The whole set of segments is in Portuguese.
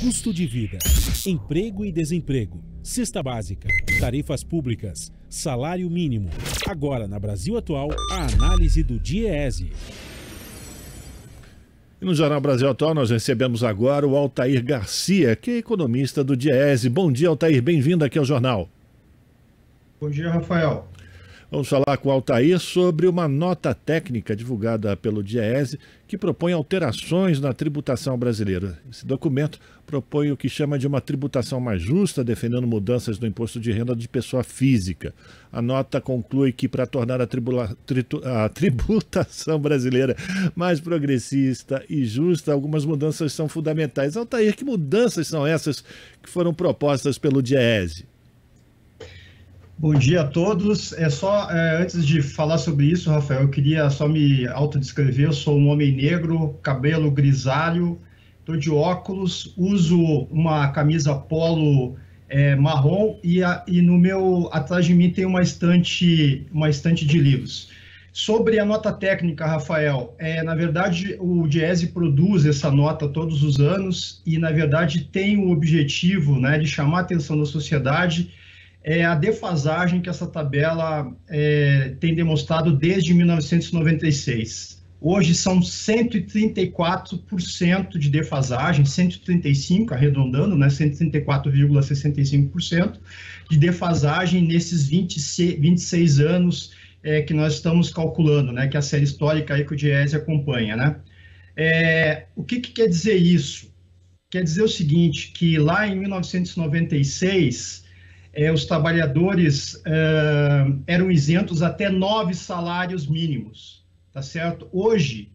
custo de vida, emprego e desemprego, cesta básica, tarifas públicas, salário mínimo. Agora, na Brasil Atual, a análise do DIEESE. E no Jornal Brasil Atual nós recebemos agora o Altair Garcia, que é economista do DIEESE. Bom dia, Altair, bem-vindo aqui ao jornal. Bom dia, Rafael. Vamos falar com o Altair sobre uma nota técnica divulgada pelo DIEESE que propõe alterações na tributação brasileira. Esse documento propõe o que chama de uma tributação mais justa, defendendo mudanças no imposto de renda de pessoa física. A nota conclui que para tornar a, tribula, tritu, a tributação brasileira mais progressista e justa, algumas mudanças são fundamentais. Altair, que mudanças são essas que foram propostas pelo DIEESE? Bom dia a todos. É só é, antes de falar sobre isso, Rafael, eu queria só me autodescrever. Eu sou um homem negro, cabelo grisalho, estou de óculos, uso uma camisa polo é, marrom e, a, e no meu atrás de mim tem uma estante, uma estante de livros. Sobre a nota técnica, Rafael, é, na verdade o Diese produz essa nota todos os anos e na verdade tem o objetivo né, de chamar a atenção da sociedade é a defasagem que essa tabela é, tem demonstrado desde 1996. Hoje são 134% de defasagem, 135, arredondando, né, 134,65% de defasagem nesses 26, 26 anos é, que nós estamos calculando, né, que a série histórica aí que o Diese acompanha. Né? É, o que, que quer dizer isso? Quer dizer o seguinte, que lá em 1996 é, os trabalhadores é, eram isentos até nove salários mínimos, tá certo? Hoje,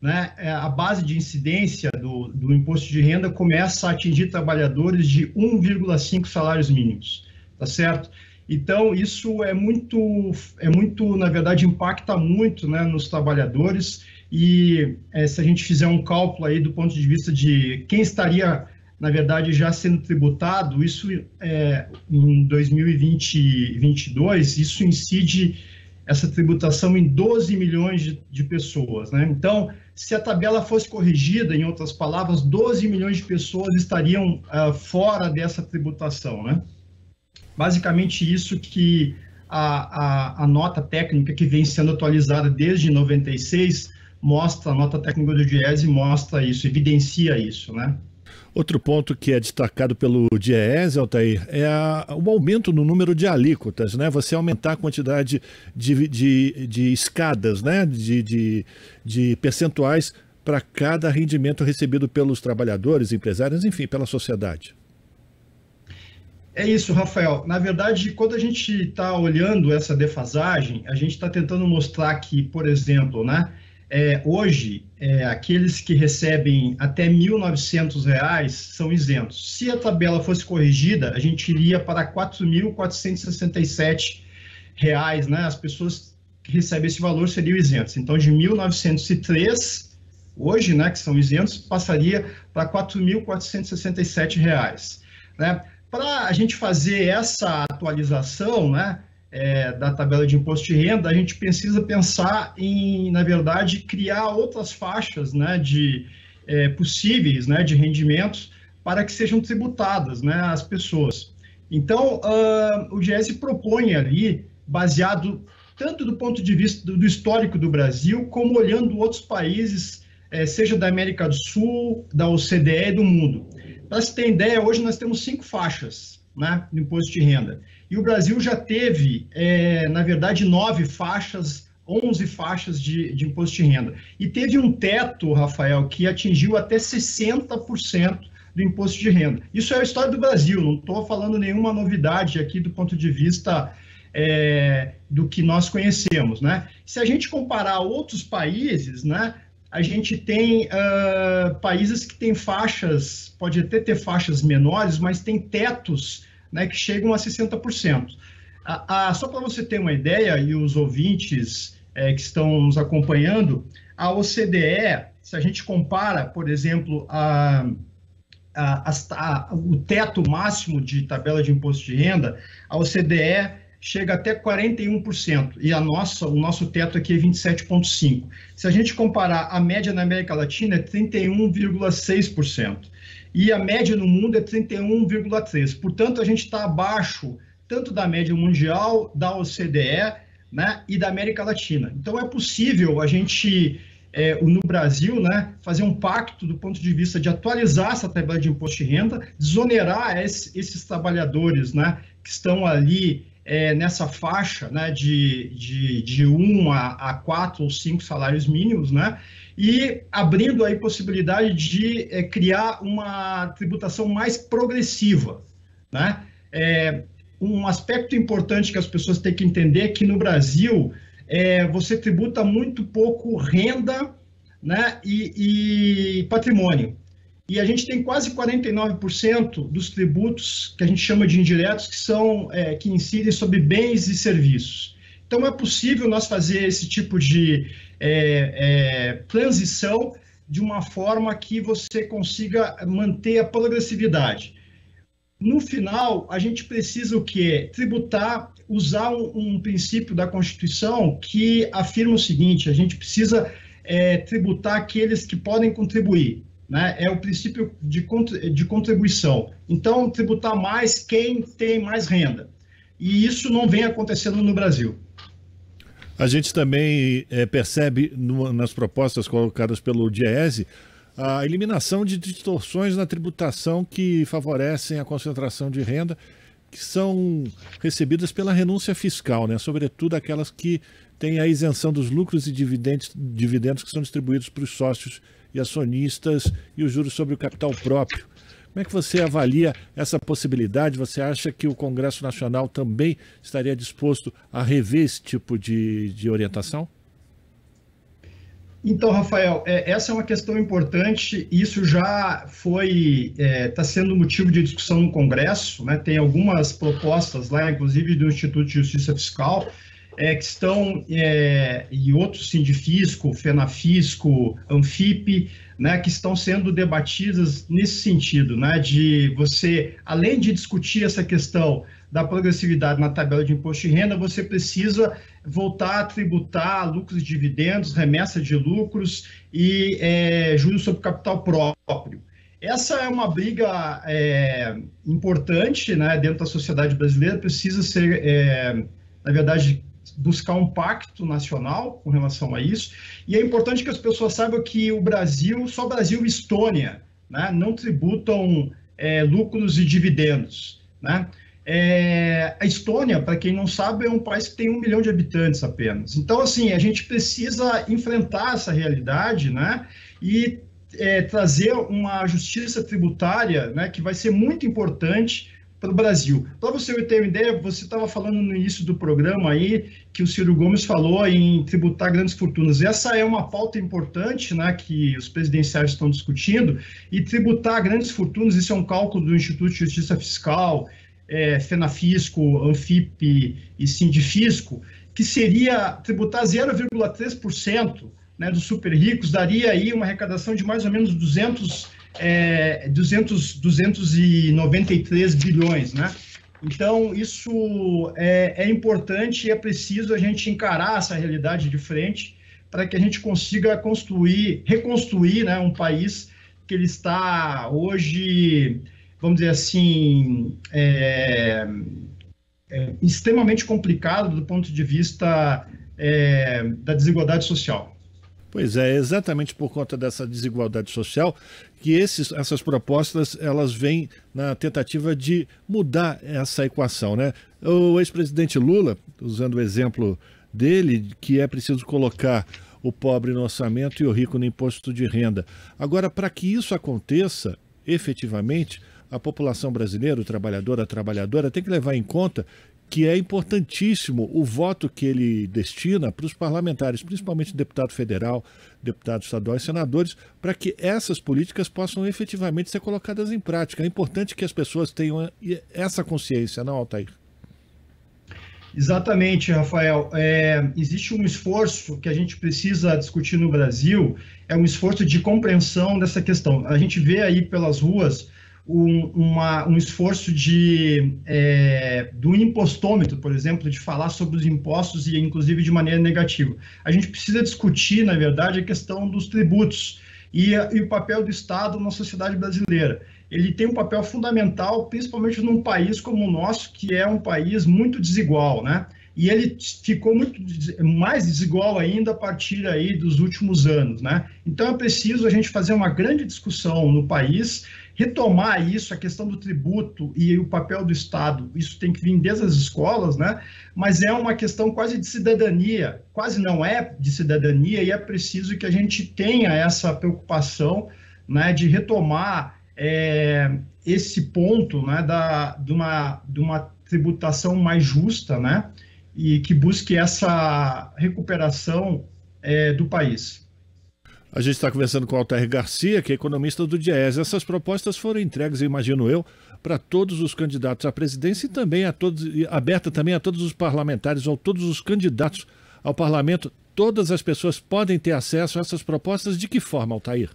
né, é, a base de incidência do, do imposto de renda começa a atingir trabalhadores de 1,5 salários mínimos, tá certo? Então, isso é muito, é muito, na verdade, impacta muito né, nos trabalhadores e é, se a gente fizer um cálculo aí do ponto de vista de quem estaria na verdade, já sendo tributado, isso é, em 2022, isso incide essa tributação em 12 milhões de, de, pessoas. Né? Então, se a tabela fosse corrigida, em outras palavras, 12 milhões de pessoas estariam uh, fora dessa tributação. Né? Basicamente, isso que a, a, a, nota técnica que vem sendo atualizada desde 96 mostra, a nota técnica do Diese mostra isso, evidencia isso. Né? Outro ponto que é destacado pelo DIEESE, Altair, é a, o aumento no número de alíquotas, né? Você aumentar a quantidade de, de, de escadas, né? De, de, de percentuais para cada rendimento recebido pelos trabalhadores, empresários, enfim, pela sociedade. É isso, Rafael. Na verdade, quando a gente está olhando essa defasagem, a gente está tentando mostrar que, por exemplo, né? É, hoje, é, aqueles que recebem até R$ 1.900 são isentos. Se a tabela fosse corrigida, a gente iria para R$ 4.467, né? As pessoas que recebem esse valor seriam isentos. Então, de 1.903, hoje, né, que são isentos, passaria para R$ 4.467. Né? Para a gente fazer essa atualização, né, é, da tabela de imposto de renda, a gente precisa pensar em, na verdade, criar outras faixas né, de é, possíveis né, de rendimentos para que sejam tributadas né, as pessoas. Então, uh, o GS propõe ali, baseado tanto do ponto de vista do, histórico do Brasil, como olhando outros países, é, seja da América do Sul, da OCDE e do mundo. Para se ter ideia, hoje nós temos cinco faixas né, de imposto de renda. E o Brasil já teve, é, na verdade, nove faixas, onze faixas de, de imposto de renda. E teve um teto, Rafael, que atingiu até 60% do imposto de renda. Isso é a história do Brasil, não estou falando nenhuma novidade aqui do ponto de vista é, do que nós conhecemos, né? Se a gente comparar outros países, né, a gente tem uh, países que têm faixas, pode até ter faixas menores, mas tem tetos né, que chegam a 60%. A, a, só para você ter uma ideia, e os ouvintes é, que estão nos acompanhando, a OCDE, se a gente compara, por exemplo, a, o teto máximo de tabela de imposto de renda, a OCDE chega até 41%, e a nossa, o nosso teto aqui é 27,5%. Se a gente comparar a média na América Latina, é 31,6%, e a média no mundo é 31,3%. Portanto, a gente está abaixo tanto da média mundial, da OCDE né, e da América Latina. Então, é possível a gente é, no Brasil, né, fazer um pacto do ponto de vista de atualizar essa tabela de imposto de renda, desonerar esse, esses trabalhadores né, que estão ali é, nessa faixa né, de, de, de um a, a quatro ou cinco salários mínimos, né, e abrindo aí possibilidade de é, criar uma tributação mais progressiva. Né? É, um aspecto importante que as pessoas têm que entender é que no Brasil é, você tributa muito pouco renda né, e, e patrimônio. E a gente tem quase 49% dos tributos que a gente chama de indiretos que são é, que incidem sobre bens e serviços. Então é possível nós fazer esse tipo de é, é, transição de uma forma que você consiga manter a progressividade. No final, a gente precisa o quê? Tributar, usar um, um princípio da Constituição que afirma o seguinte: a gente precisa é, tributar aqueles que podem contribuir né, é o princípio de, de contribuição. Então, tributar mais quem tem mais renda. E isso não vem acontecendo no Brasil. A gente também é, percebe nas propostas colocadas pelo Diese a eliminação de distorções na tributação que favorecem a concentração de renda, que são recebidas pela renúncia fiscal, né? sobretudo aquelas que têm a isenção dos lucros e dividendos, dividendos que são distribuídos para os sócios e acionistas e os juros sobre o capital próprio. Como é que você avalia essa possibilidade? Você acha que o Congresso Nacional também estaria disposto a rever esse tipo de, de orientação? Então, Rafael, é, essa é uma questão importante. Isso já foi está é, tá sendo motivo de discussão no Congresso. Né? Tem algumas propostas lá, inclusive do Instituto de Justiça Fiscal, é, que estão, é, e outros Sindifisco, Fenafisco, Anfip, né, que estão sendo debatidas nesse sentido, né, de você, além de discutir essa questão da progressividade na tabela de imposto de renda, você precisa voltar a tributar lucros e dividendos, remessa de lucros e é, juros sobre capital próprio. Essa é uma briga é, importante né, dentro da sociedade brasileira, precisa ser, é, na verdade, buscar um pacto nacional com relação a isso. E é importante que as pessoas saibam que o Brasil, só Brasil e Estônia, né, não tributam é, lucros e dividendos. Né? É, a Estônia, para quem não sabe, é um país que tem um milhão de habitantes apenas. Então, assim, a gente precisa enfrentar essa realidade né, e é, trazer uma justiça tributária né, que vai ser muito importante para o Brasil. Para você ter uma ideia, você estava falando no início do programa aí que o Ciro Gomes falou em tributar grandes fortunas. Essa é uma pauta importante, né, que os presidenciais estão discutindo e tributar grandes fortunas. Isso é um cálculo do Instituto de Justiça Fiscal, é, Fenafisco, Anfip e Sindifisco, que seria tributar 0,3% né, dos super ricos daria aí uma arrecadação de mais ou menos 200 é, 200, 293 bilhões, né? Então, isso é, é importante e é preciso a gente encarar essa realidade de frente para que a gente consiga construir, reconstruir né, um país que ele está hoje, vamos dizer assim, é, é, extremamente complicado do ponto de vista é, da desigualdade social. Pois é, exatamente por conta dessa desigualdade social que esses, essas propostas elas vêm na tentativa de mudar essa equação, né? O ex-presidente Lula, usando o exemplo dele, que é preciso colocar o pobre no orçamento e o rico no imposto de renda. Agora, para que isso aconteça efetivamente, a população brasileira, o trabalhador, a trabalhadora, tem que levar em conta que é importantíssimo o voto que ele destina para os parlamentares, principalmente deputado federal, deputado estadual e senadores, para que essas políticas possam efetivamente ser colocadas em prática. É importante que as pessoas tenham essa consciência, não, Altair? Exatamente, Rafael. É, existe um esforço que a gente precisa discutir no Brasil, é um esforço de compreensão dessa questão. A gente vê aí pelas ruas um, uma, um esforço de é, do impostômetro, por exemplo, de falar sobre os impostos e inclusive de maneira negativa. A gente precisa discutir, na verdade, a questão dos tributos e, e o papel do Estado na sociedade brasileira. Ele tem um papel fundamental, principalmente num país como o nosso, que é um país muito desigual, né? e ele ficou muito mais desigual ainda a partir aí dos últimos anos, né? Então é preciso a gente fazer uma grande discussão no país, retomar isso, a questão do tributo e o papel do Estado, isso tem que vir desde as escolas, né? Mas é uma questão quase de cidadania, quase não é de cidadania e é preciso que a gente tenha essa preocupação, né, de retomar é, esse ponto, né, da, de uma, de uma tributação mais justa, né? e que busque essa recuperação é, do país. A gente está conversando com o Altair Garcia, que é economista do DIES. Essas propostas foram entregues, imagino eu, para todos os candidatos à presidência e também a todos, aberta também a todos os parlamentares ou todos os candidatos ao parlamento. Todas as pessoas podem ter acesso a essas propostas de que forma, Altair?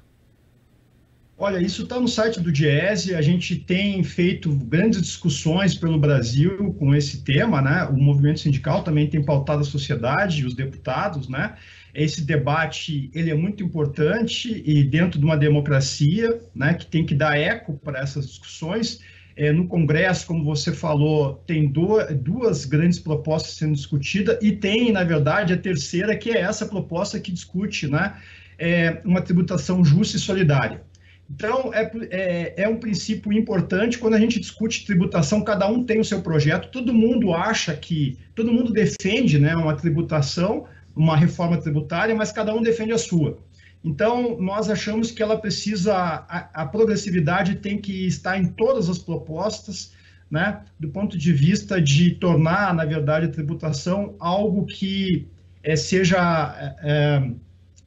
Olha, isso está no site do Diese, a gente tem feito grandes discussões pelo Brasil com esse tema, né? O movimento sindical também tem pautado a sociedade, os deputados, né? Esse debate, ele é muito importante e dentro de uma democracia, né, que tem que dar eco para essas discussões. É, no Congresso, como você falou, tem duas grandes propostas sendo discutidas e tem, na verdade, a terceira, que é essa proposta que discute né, é, uma tributação justa e solidária. Então, é, é, é, um princípio importante quando a gente discute tributação, cada um tem o seu projeto, todo mundo acha que, todo mundo defende né, uma tributação, uma reforma tributária, mas cada um defende a sua. Então, nós achamos que ela precisa, a, a progressividade tem que estar em todas as propostas, né, do ponto de vista de tornar, na verdade, a tributação algo que é, seja é,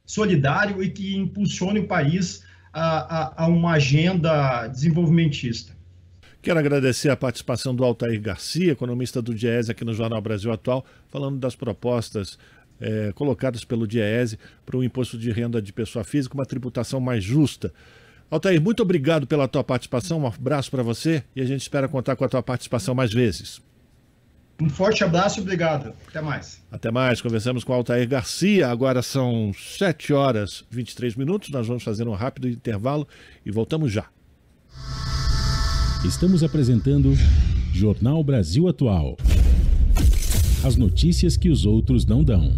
solidário e que impulsione o país a, a, a uma agenda desenvolvimentista. Quero agradecer a participação do Altair Garcia, economista do DIESE aqui no Jornal Brasil Atual, falando das propostas é, colocadas pelo DIESE para o imposto de renda de pessoa física, uma tributação mais justa. Altair, muito obrigado pela tua participação, um abraço para você e a gente espera contar com a tua participação mais vezes. Um forte abraço e obrigado. Até mais. Até mais. Conversamos com Altair Garcia. Agora são 7 horas e 23 minutos. Nós vamos fazer um rápido intervalo e voltamos já. Estamos apresentando Jornal Brasil Atual. As notícias que os outros não dão.